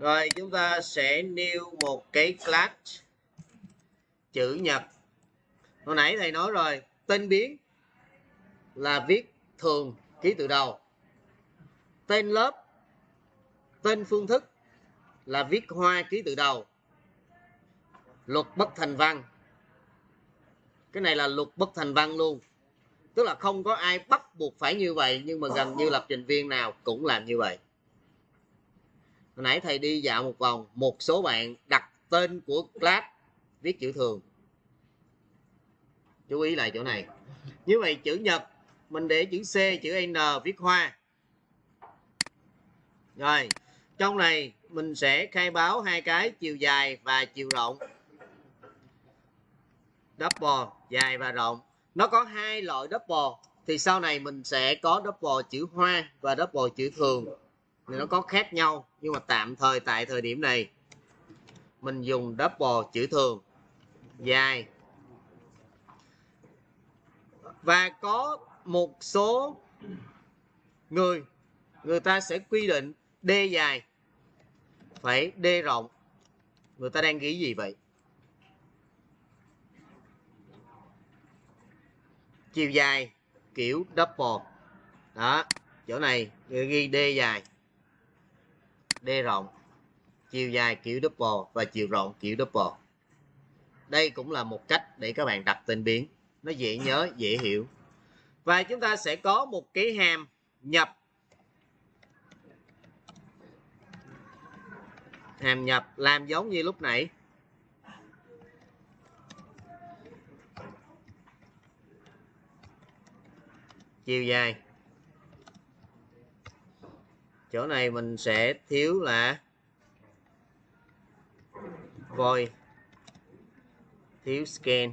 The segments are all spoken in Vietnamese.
rồi, chúng ta sẽ nêu một cái class chữ nhật. Hồi nãy thầy nói rồi, tên biến là viết thường, ký từ đầu. Tên lớp, tên phương thức là viết hoa, ký từ đầu. Luật bất thành văn. Cái này là luật bất thành văn luôn. Tức là không có ai bắt buộc phải như vậy, nhưng mà gần như lập trình viên nào cũng làm như vậy hồi nãy thầy đi dạo một vòng, một số bạn đặt tên của class viết chữ thường. Chú ý lại chỗ này. Như vậy chữ nhật, mình để chữ c, chữ n viết hoa. Rồi, trong này mình sẽ khai báo hai cái, chiều dài và chiều rộng. Double, dài và rộng. Nó có hai loại double. Thì sau này mình sẽ có double chữ hoa và double chữ thường thì nó có khác nhau, nhưng mà tạm thời, tại thời điểm này, mình dùng double chữ thường, dài. Và có một số người người ta sẽ quy định d dài, phải d rộng. Người ta đang ghi gì vậy? Chiều dài, kiểu double. Đó, chỗ này ghi d dài d rộng, chiều dài kiểu double và chiều rộng kiểu double. Đây cũng là một cách để các bạn đặt tên biến, nó dễ nhớ, dễ hiểu. Và chúng ta sẽ có một cái hàm nhập. Hàm nhập làm giống như lúc nãy. Chiều dài chỗ này mình sẽ thiếu là void thiếu scan.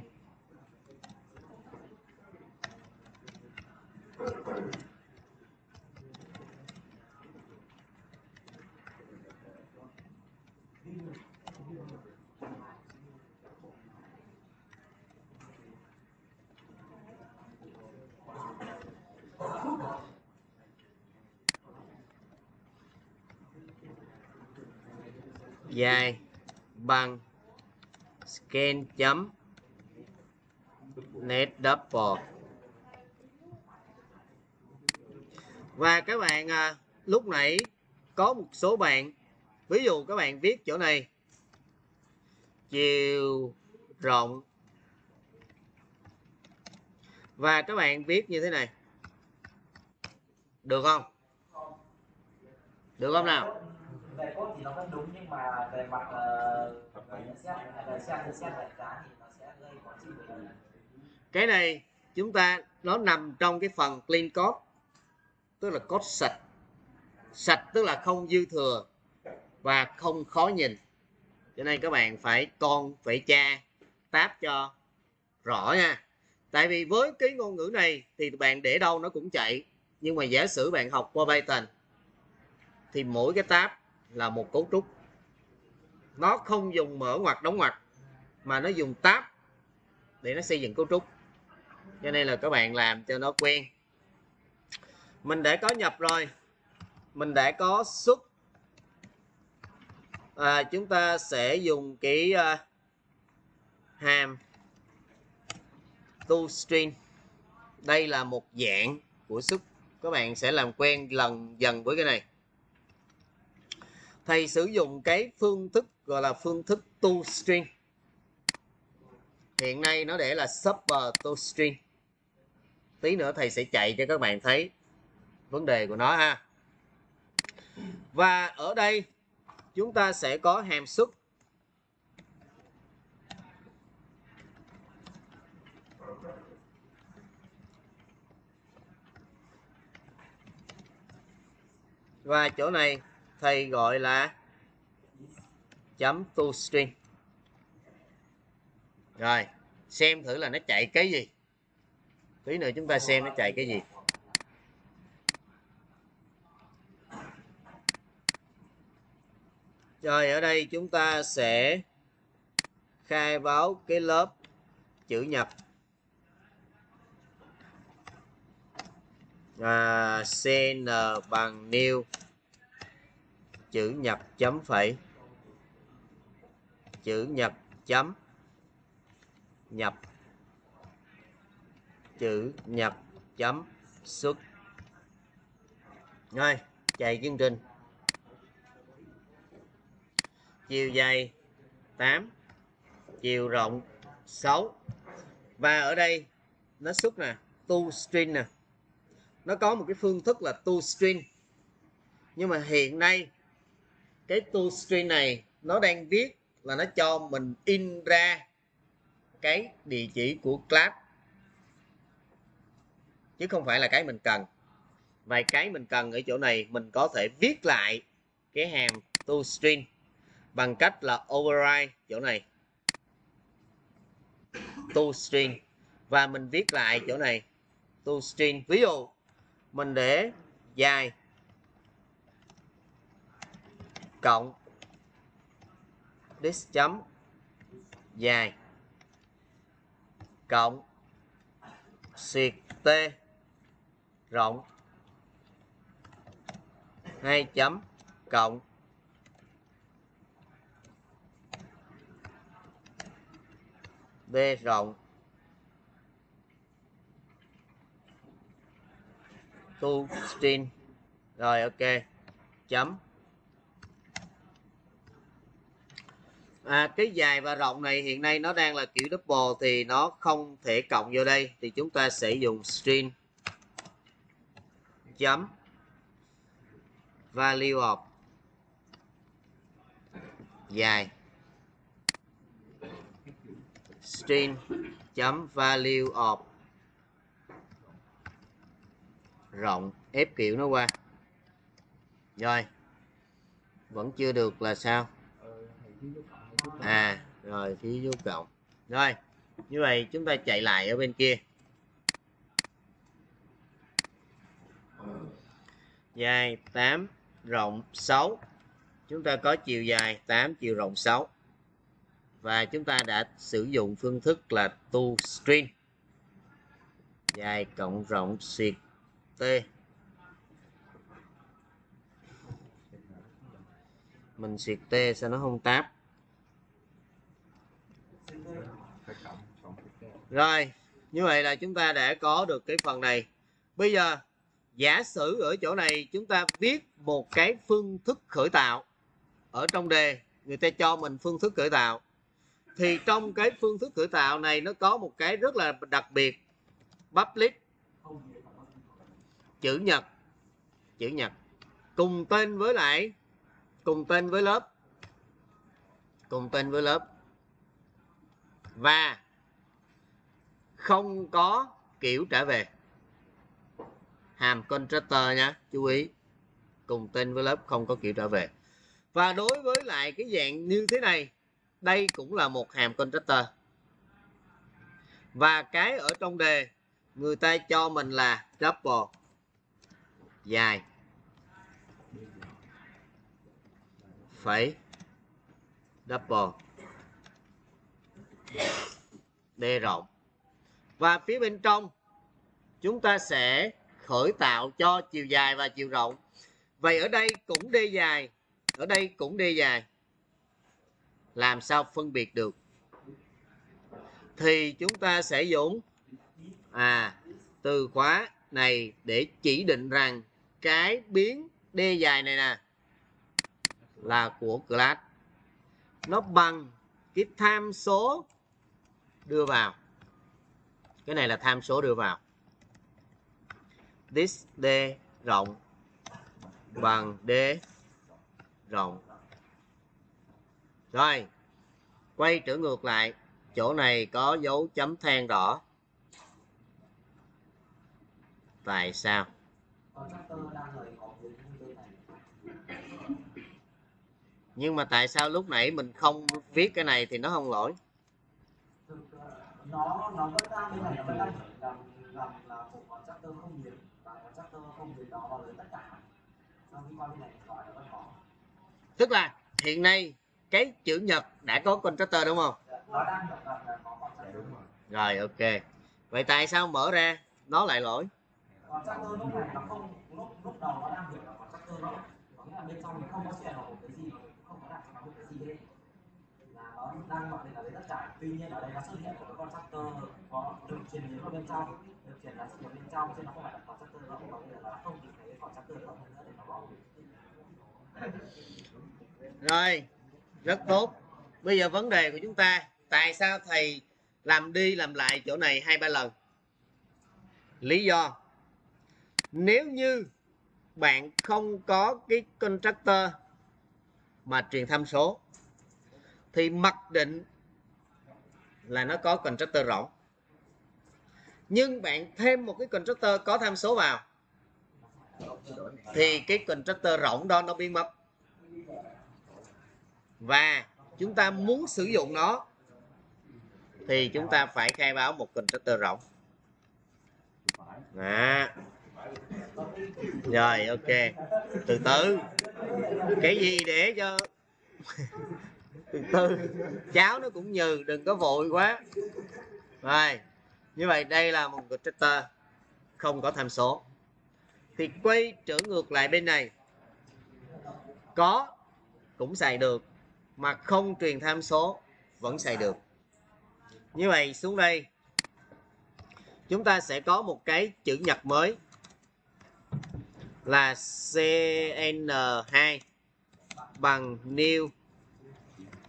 Dài bằng scan chấm net double và các bạn à, lúc nãy có một số bạn ví dụ các bạn viết chỗ này chiều rộng. Và các bạn viết như thế này. Được không? Được không nào? Về cốt thì nó vẫn đúng nhưng mà về mặt uh, nhận xét về xem nhận xét đánh giá thì nó sẽ gây quá trình cái này chúng ta nó nằm trong cái phần clean code tức là code sạch. Sạch tức là không dư thừa và không khó nhìn. Cho nên các bạn phải con phải tra táp cho rõ nha. Tại vì với cái ngôn ngữ này thì bạn để đâu nó cũng chạy. Nhưng mà giả sử bạn học qua Python thì mỗi cái tab là một cấu trúc. Nó không dùng mở ngoặc đóng ngoặc mà nó dùng tab để nó xây dựng cấu trúc. Cho nên là các bạn làm cho nó quen. Mình đã có nhập rồi. Mình đã có xuất. À, chúng ta sẽ dùng cái uh, hàm toString đây là một dạng của xuất. Các bạn sẽ làm quen lần dần với cái này thầy sử dụng cái phương thức, gọi là phương thức toString hiện nay nó để là super toString tí nữa thầy sẽ chạy cho các bạn thấy vấn đề của nó ha. Và ở đây chúng ta sẽ có hàm xuất và chỗ này thầy gọi là chấm toString rồi xem thử là nó chạy cái gì. Tí nữa chúng ta xem nó chạy cái gì. Rồi ở đây chúng ta sẽ khai báo cái lớp chữ nhật à, cn bằng new chữ nhật chấm phẩy. Chữ nhật chấm. Nhập. Chữ nhật chấm xuất. Rồi, chạy chương trình. Chiều dài 8 chiều rộng 6 và ở đây nó xuất nè to string nè. Nó có một cái phương thức là to string nhưng mà hiện nay cái tool string này, nó đang viết là nó cho mình in ra cái địa chỉ của class. Chứ không phải là cái mình cần. Và cái mình cần ở chỗ này, mình có thể viết lại cái hàm tool string bằng cách là override chỗ này. Tool string và mình viết lại chỗ này, tool string ví dụ, mình để dài cộng this chấm dài cộng xuyệt t rộng hai chấm cộng b rộng to string rồi, ok. Chấm. À, cái dài và rộng này hiện nay nó đang là kiểu double thì nó không thể cộng vô đây. Thì chúng ta sẽ dùng string chấm value of dài. String chấm value of rộng. Ép kiểu nó qua. Rồi vẫn chưa được là sao? À rồi phí dấu cộng rồi, như vậy chúng ta chạy lại ở bên kia. Dài 8 rộng 6 chúng ta có chiều dài 8 chiều rộng 6 và chúng ta đã sử dụng phương thức là to string dài cộng rộng xuyệt t. Mình xuyệt t sao nó không táp? Rồi, như vậy là chúng ta đã có được cái phần này. Bây giờ, giả sử ở chỗ này chúng ta viết một cái phương thức khởi tạo. Ở trong đề, người ta cho mình phương thức khởi tạo. Thì trong cái phương thức khởi tạo này nó có một cái rất là đặc biệt. Public, chữ nhật chữ nhật. Cùng tên với lại, cùng tên với lớp. Cùng tên với lớp và không có kiểu trả về. Hàm contractor nhé chú ý. Cùng tên với lớp không có kiểu trả về. Và đối với lại cái dạng như thế này, đây cũng là một hàm contractor. Và cái ở trong đề, người ta cho mình là double. Dài. Phẩy double d rộng. Và phía bên trong, chúng ta sẽ khởi tạo cho chiều dài và chiều rộng. Vậy ở đây cũng d dài, ở đây cũng d dài. Làm sao phân biệt được? Thì chúng ta sẽ dùng à từ khóa này để chỉ định rằng cái biến d dài này nè là của class. Nó bằng cái tham số đưa vào. Cái này là tham số đưa vào. This d rộng bằng d rộng. Rồi, quay trở ngược lại, chỗ này có dấu chấm than đỏ. Tại sao? Nhưng mà tại sao lúc nãy mình không viết cái này thì nó không lỗi? Nó nó vẫn đang như này nó vẫn đang làm làm là một con chapter không biến và con chapter không biến đó vào với tất cả. Sau khi qua bên này gọi nó vẫn có. Tức là hiện nay cái chữ nhật đã có contractor đúng không? Nó đang được là có con chapter rồi. Ok. Vậy tại sao mở ra nó lại lỗi? Con chapter lúc này nó không lúc lúc đầu nó đang được là con chapter nó có nghĩa là bên trong nó không có chèn vào một cái gì không có đặt cho nó một cái gì hết. Là nó đang định là lấy tuy nhiên ở đây nó xuất hiện một cái con tractor có được truyền đến vào bên trong. Được truyền là vào bên trong chứ nó không phải là con tractor rộng và bây giờ nó không tìm thấy con tractor rộng nữa để nó bỏ rồi, rất tốt. Bây giờ vấn đề của chúng ta, tại sao thầy làm đi làm lại chỗ này hai ba lần? Lý do, nếu như bạn không có cái contractor mà truyền tham số, thì mặc định là nó có constructor rộng. Nhưng bạn thêm một cái constructor có tham số vào, thì cái constructor rộng đó nó biến mất. Và chúng ta muốn sử dụng nó, thì chúng ta phải khai báo một constructor rộng. À. rồi, ok. Từ từ. Cái gì để cho từ từ. Cháo nó cũng nhừ, đừng có vội quá. Rồi, như vậy đây là một contractor không có tham số. Thì quay trở ngược lại bên này. Có, cũng xài được, mà không truyền tham số, vẫn xài được. Như vậy xuống đây, chúng ta sẽ có một cái chữ nhật mới là CN2 bằng new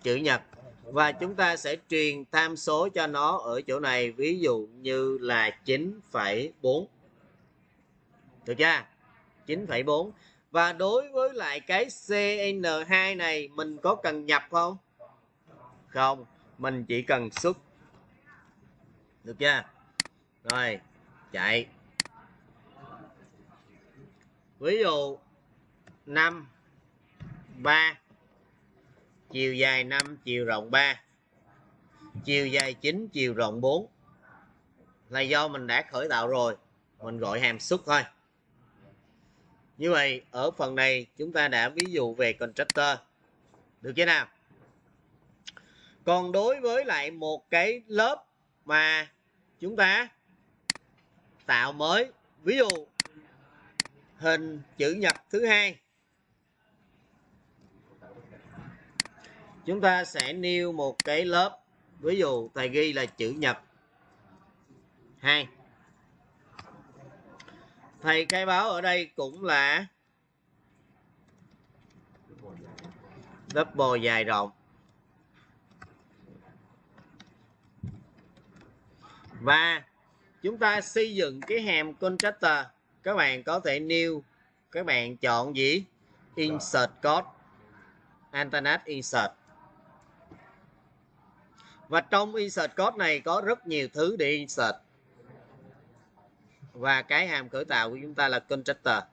chữ nhật. Và chúng ta sẽ truyền tham số cho nó ở chỗ này ví dụ như là 9,4 được chưa? 9,4 và đối với lại cái CN2 này mình có cần nhập không? Không mình chỉ cần xuất. Được chưa? Rồi chạy. Ví dụ 5 3 chiều dài 5 chiều rộng 3 chiều dài 9 chiều rộng 4 là do mình đã khởi tạo rồi, mình gọi hàm xuất thôi. Như vậy, ở phần này chúng ta đã ví dụ về contractor được chưa nào? Còn đối với lại một cái lớp mà chúng ta tạo mới, ví dụ hình chữ nhật thứ hai. Chúng ta sẽ nêu một cái lớp. Ví dụ thầy ghi là chữ nhật. 2 thầy khai báo ở đây cũng là double dài rộng. Và chúng ta xây dựng cái hàm contractor các bạn có thể nêu, các bạn chọn gì? Insert code. Internet insert và trong insert code này có rất nhiều thứ để insert. Và cái hàm khởi tạo của chúng ta là contractor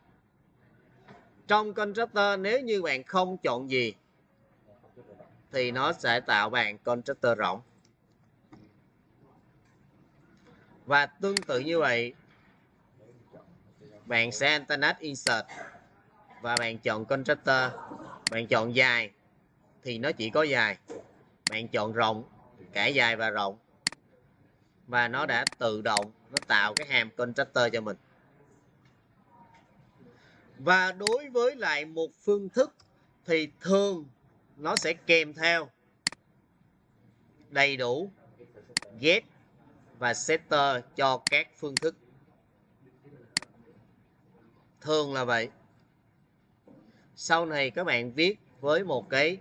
trong contractor nếu như bạn không chọn gì, thì nó sẽ tạo bạn contractor rộng. Và tương tự như vậy, bạn sẽ internet insert. Và bạn chọn contractor bạn chọn dài, thì nó chỉ có dài. Bạn chọn rộng cả dài và rộng. Và nó đã tự động, nó tạo cái hàm contractor cho mình. Và đối với lại một phương thức thì thường nó sẽ kèm theo đầy đủ get và setter cho các phương thức. Thường là vậy. Sau này các bạn viết với một cái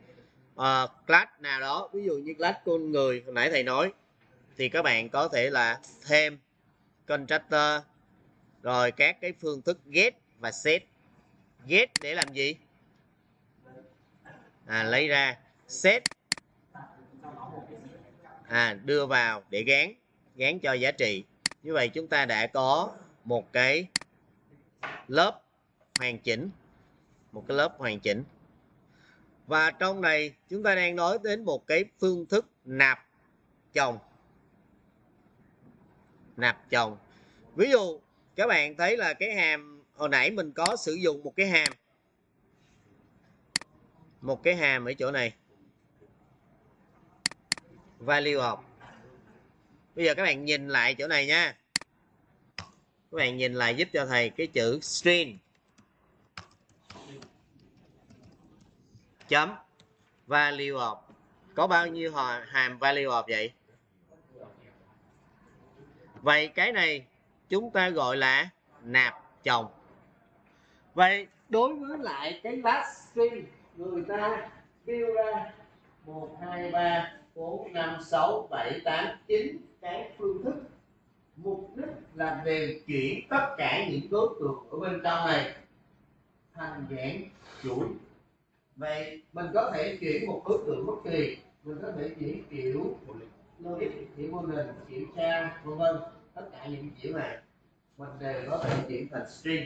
uh, class nào đó ví dụ như class con người hồi nãy thầy nói thì các bạn có thể là thêm contractor rồi các cái phương thức get và set. Get để làm gì? À, lấy ra set. À, đưa vào để gán gán cho giá trị. Như vậy chúng ta đã có một cái lớp hoàn chỉnh một cái lớp hoàn chỉnh và trong này, chúng ta đang nói đến một cái phương thức nạp chồng. Nạp chồng. Ví dụ, các bạn thấy là cái hàm, hồi nãy mình có sử dụng một cái hàm. Một cái hàm ở chỗ này. Value of. Bây giờ các bạn nhìn lại chỗ này nha. Các bạn nhìn lại giúp cho thầy cái chữ string. Chấm value of. Có bao nhiêu hàm value of vậy? Vậy cái này chúng ta gọi là nạp chồng. Vậy đối với lại cái last string, người ta kêu ra 1 2 3 4 5 6 7 8 9 cái phương thức. Mục đích là điều chuyển tất cả những đối tượng ở bên trong này. Thành dạng chuỗi vậy mình có thể chuyển một đối tượng bất kỳ. Mình có thể chuyển kiểu logic, kiểu mô hình kiểu tra vân vân. Tất cả những kiểu này mình đều có thể chuyển thành string.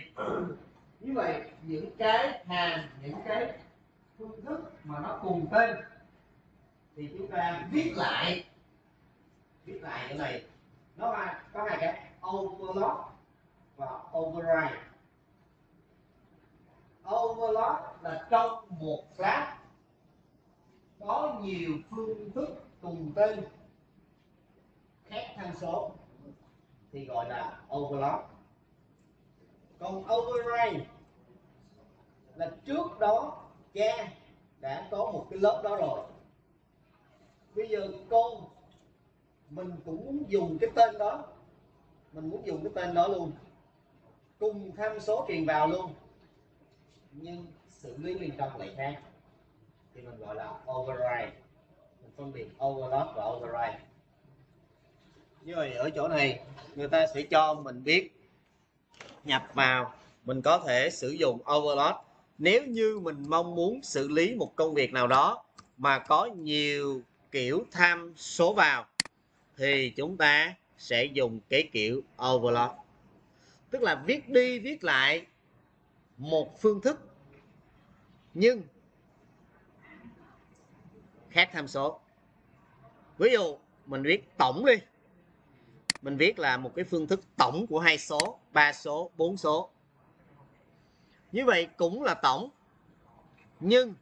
Như vậy, những cái hàm những cái phương thức mà nó cùng tên thì chúng ta viết lại viết lại cái này. Nó là, có hai cái overload và override overload là trong một class có nhiều phương thức cùng tên khác tham số. Thì gọi là overload còn override là trước đó cha đã có một cái lớp đó rồi. Bây giờ con mình cũng muốn dùng cái tên đó. Mình muốn dùng cái tên đó luôn. Cùng tham số truyền vào luôn nhưng xử lý bên trong lại khác. Thì mình gọi là override. Mình phân biệt overload và override. Như vậy ở chỗ này, người ta sẽ cho mình biết nhập vào, mình có thể sử dụng overload. Nếu như mình mong muốn xử lý một công việc nào đó mà có nhiều kiểu tham số vào, thì chúng ta sẽ dùng cái kiểu overload. Tức là viết đi viết lại một phương thức, nhưng khác tham số. Ví dụ, mình viết tổng đi. Mình viết là một cái phương thức tổng của hai số, ba số, bốn số. Như vậy cũng là tổng, nhưng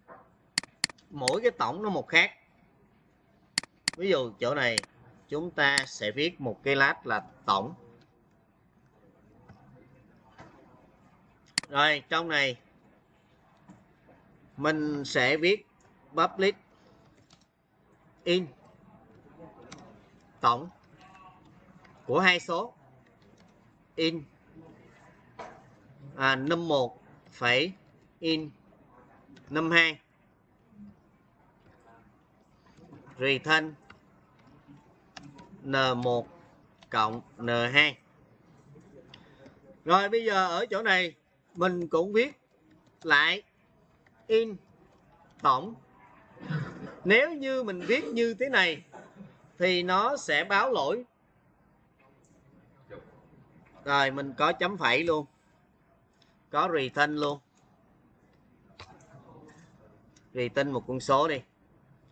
mỗi cái tổng nó một khác. Ví dụ chỗ này, chúng ta sẽ viết một cái lát là tổng. Rồi trong này mình sẽ viết public in tổng của hai số. In à, năm một phẩy in năm hai. Return n1 cộng n2 rồi bây giờ ở chỗ này mình cũng viết lại in tổng. Nếu như mình viết như thế này, thì nó sẽ báo lỗi. Rồi, mình có chấm phẩy luôn. Có return luôn. Return một con số đi.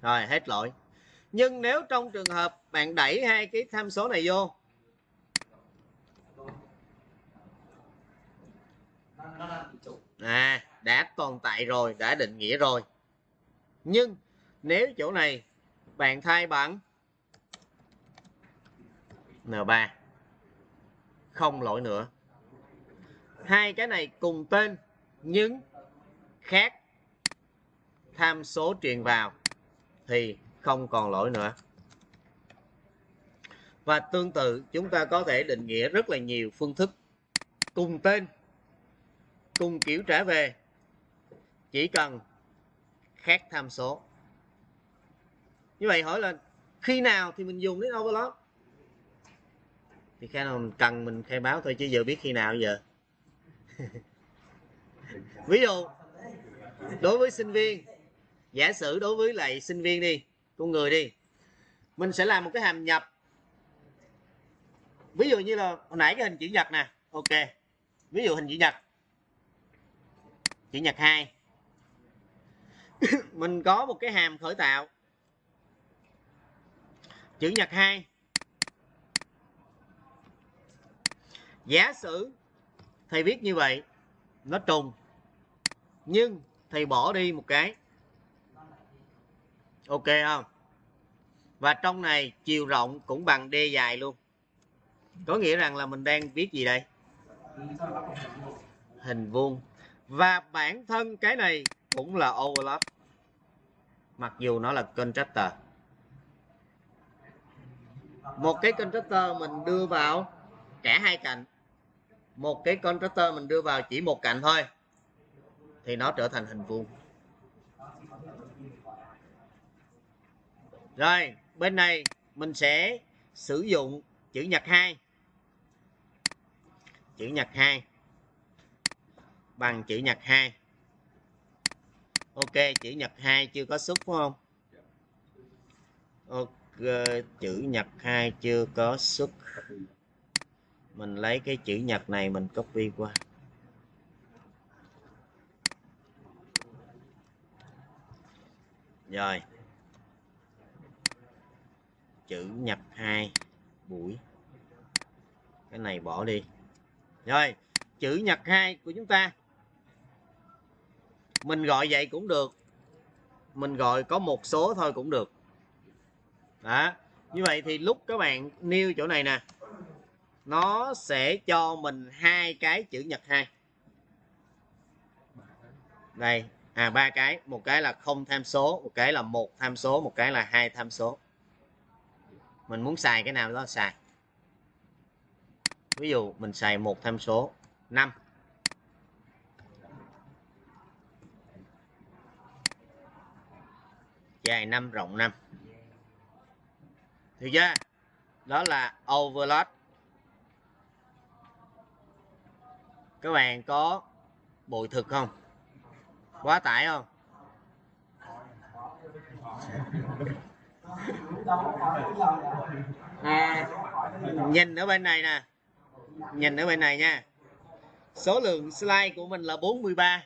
Rồi, hết lỗi. Nhưng nếu trong trường hợp bạn đẩy hai cái tham số này vô à đã tồn tại rồi, đã định nghĩa rồi. Nhưng nếu chỗ này bạn thay bằng N3 không lỗi nữa. Hai cái này cùng tên, nhưng khác. Tham số truyền vào thì không còn lỗi nữa. Và tương tự, chúng ta có thể định nghĩa rất là nhiều phương thức cùng tên cùng kiểu trả về. Chỉ cần khác tham số. Như vậy hỏi là khi nào thì mình dùng đến overload thì khi nào mình cần mình khai báo thôi chứ giờ biết khi nào giờ. Ví dụ, đối với sinh viên, giả sử đối với lại sinh viên đi, con người đi, mình sẽ làm một cái hàm nhập. Ví dụ như là hồi nãy cái hình chữ nhật nè, ok. Ví dụ hình chữ nhật chữ nhật 2 mình có một cái hàm khởi tạo. Chữ nhật 2 giả sử thầy viết như vậy, nó trùng, nhưng thầy bỏ đi một cái. Ok không? Và trong này chiều rộng cũng bằng d dài luôn. Có nghĩa rằng là mình đang viết gì đây? Hình vuông và bản thân cái này cũng là overlap mặc dù nó là contractor. Một cái contractor mình đưa vào cả hai cạnh. Một cái contractor mình đưa vào chỉ một cạnh thôi, thì nó trở thành hình vuông. Rồi, bên này mình sẽ sử dụng chữ nhật 2 chữ nhật 2 bằng chữ nhật 2 ok, chữ nhật 2 chưa có xuất phải không? Ok, chữ nhật 2 chưa có xuất mình lấy cái chữ nhật này mình copy qua. Rồi. Chữ nhật 2 buổi. Cái này bỏ đi. Rồi, chữ nhật 2 của chúng ta mình gọi vậy cũng được. Mình gọi có một số thôi cũng được. Đó. Như vậy thì lúc các bạn nêu chỗ này nè, nó sẽ cho mình hai cái chữ nhật hai. Đây. À ba cái. Một cái là không tham số, một cái là một tham số, một cái là hai tham số. Mình muốn xài cái nào đó, xài. Ví dụ mình xài một tham số 5 dài 5 rộng 5 được chưa? Đó là overload. Các bạn có bội thực không? Quá tải không? À, nhìn ở bên này nè. Nhìn ở bên này nha. Số lượng slide của mình là 43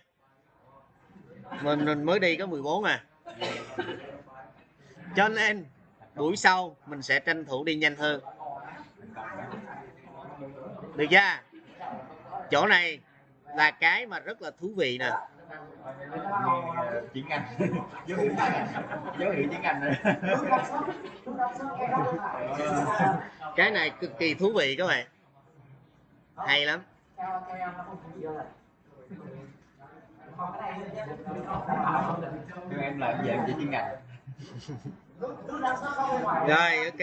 mình, mình mới đi có 14 à cho nên buổi sau mình sẽ tranh thủ đi nhanh hơn. Được chưa? Chỗ này là cái mà rất là thú vị nè. Tiếng Anh dấu hiệu dấu hiệu tiếng Anh rồi cái này cực kỳ thú vị các bạn. Hay lắm. Em làm vậy chỉ tiếng Anh rồi ok.